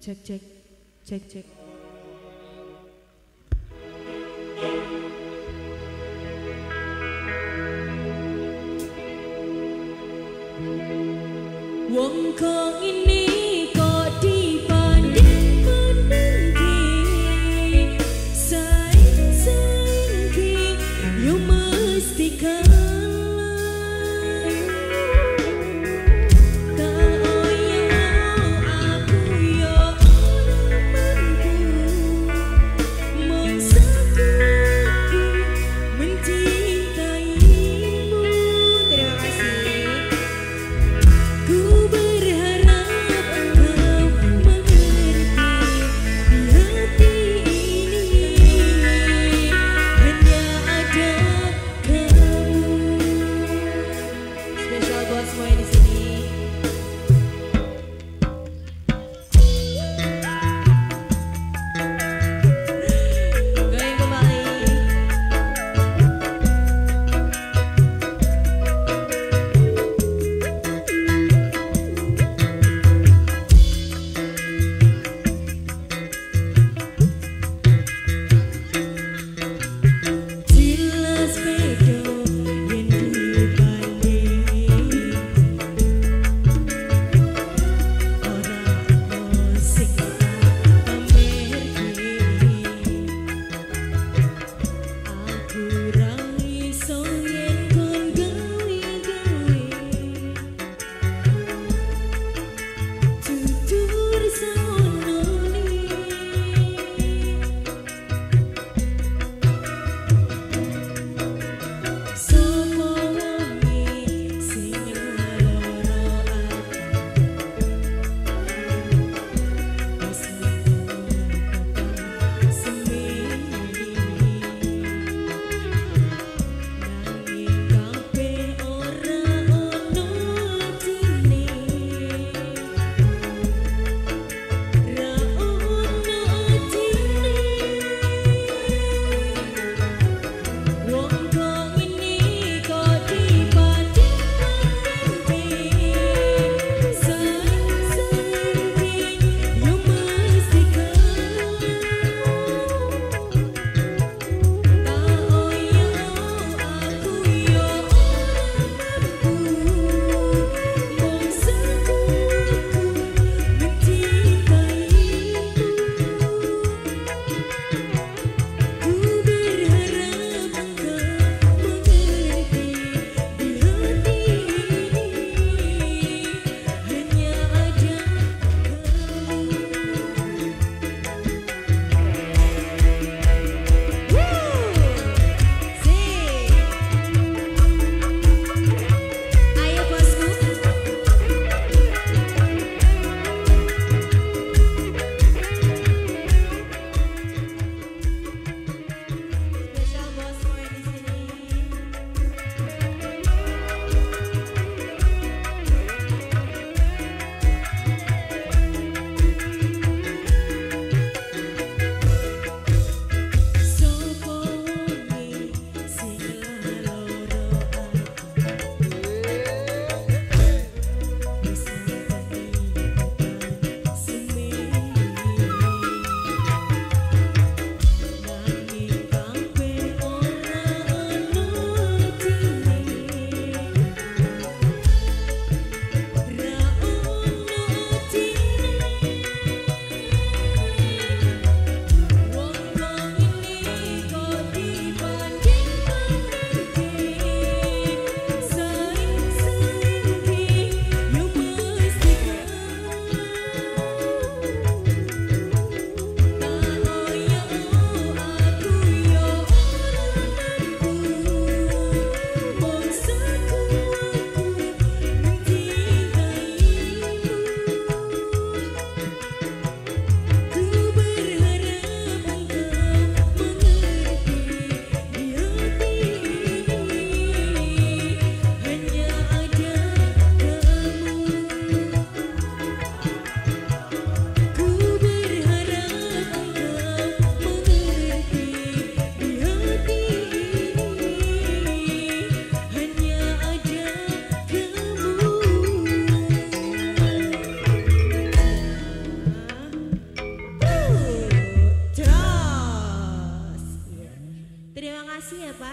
check check check check. Wong kong ini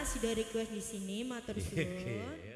sudah request di sini, matur suwun.